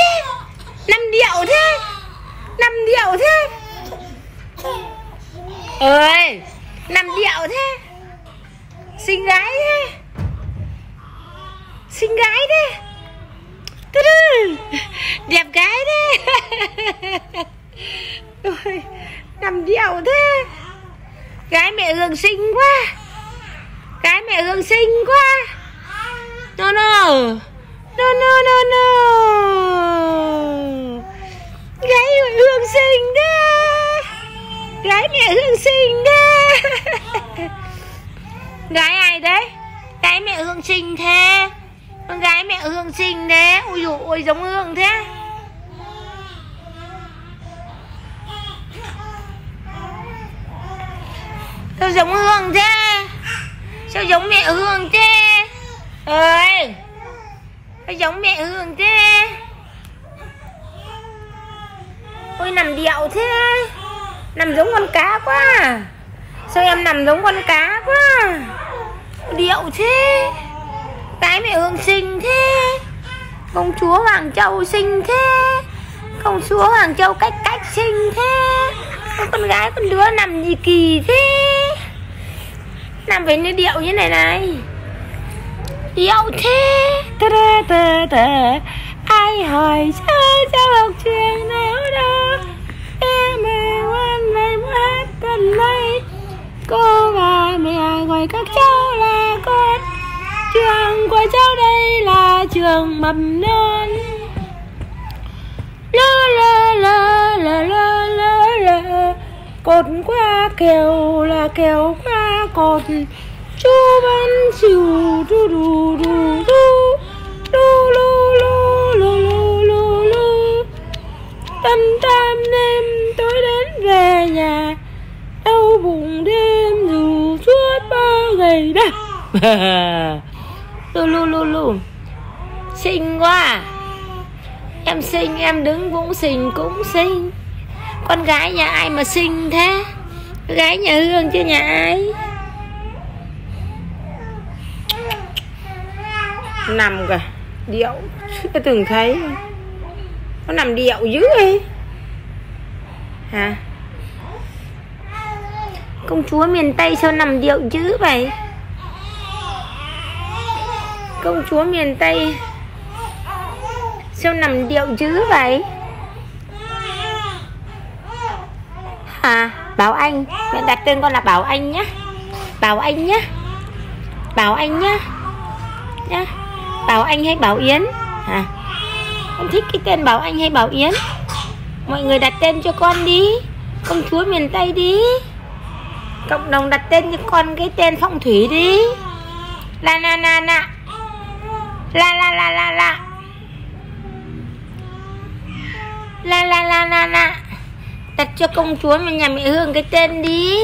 thế? Năm điệu thế? Năm điệu thế? Ơi năm điệu thế? Xinh gái thế? Xinh gái thế? Tư -tư. đẹp gái thế? Ôi, nằm điệu thế? Gái mẹ hương xinh quá. Gái mẹ hương xinh quá. No no no no no no. Gái mẹ hương xinh đó. Gái mẹ hương xinh đó. Gái ai đấy? Gái mẹ hương xinh thế. Con gái mẹ hương xinh thế. Ui dồi ôi, giống hương thế. Sao giống hương thế? Sao giống mẹ hương thế ơi sao giống mẹ hương thế ôi, nằm điệu thế. Nằm giống con cá quá. Sao em nằm giống con cá quá? Điệu thế. Cái mẹ hương xinh thế. Công chúa hoàng châu xinh thế. Công chúa hoàng châu cách cách xinh thế. Con gái, con đứa nằm gì kỳ thế. Nằm với như điệu như này này. Điệu thế ta da ta ta ai hỏi sao sao học trường nào đó? Em ơi ngoan này muốn hát tuần này cô và mẹ gọi các cháu là con. Trường của cháu đây là trường mầm non. Lơ lơ lơ lơ lơ lơ lơ. Cột qua kèo là kèo qua cột. Chú bắn chiều đu đu đu đu đu lu lu lu lu lu lu. Tâm tam đêm tối đến về nhà. Đau bụng đêm dù suốt ba ngày đó lu lu lu lu. Xinh quá. À. em xinh em đứng cũng xinh cũng xinh. Con gái nhà ai mà xinh thế? Gái nhà hương chứ nhà ai? Nằm kìa điệu. Chưa từng thấy. Nó nằm điệu dữ ấy hả? Công chúa miền tây sao nằm điệu dữ vậy? Công chúa miền tây sao nằm điệu dữ vậy? À bảo anh. Mẹ đặt tên con là bảo anh nhá. Bảo anh nhá. Bảo anh nhá. Nhá. Bảo Anh hay Bảo Yến? Hả? Con thích cái tên Bảo Anh hay Bảo Yến. Mọi người đặt tên cho con đi. Công chúa miền Tây đi. Cộng đồng đặt tên cho con cái tên phong thủy đi. La na na na La la la la la. La la la la la. Đặt cho công chúa nhà mẹ Hương cái tên đi.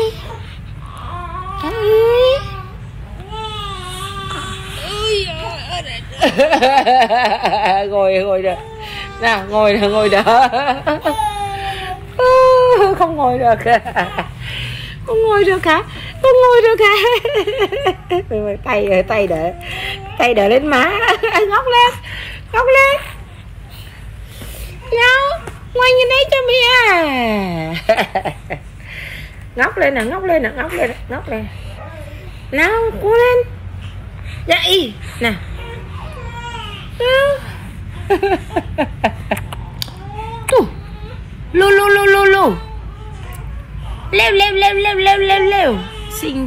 ngồi ngồi được. Nào, ngồi được ngồi được. Không ngồi được. Không ngồi được hả? Không ngồi được hả? Tay tay để tay đỡ lên má. Ngóc lên ngóc lên. Nhau ngoan như đấy cho mẹ. Ngóc lên nè, ngóc lên nè, ngóc lên nè, ngóc lên. Nào, cố lên. Dạ, Dậy nè. Tú. Lo, lo, lo, lo, lo. Leo, leo, leo, leo, leo, leo. Sin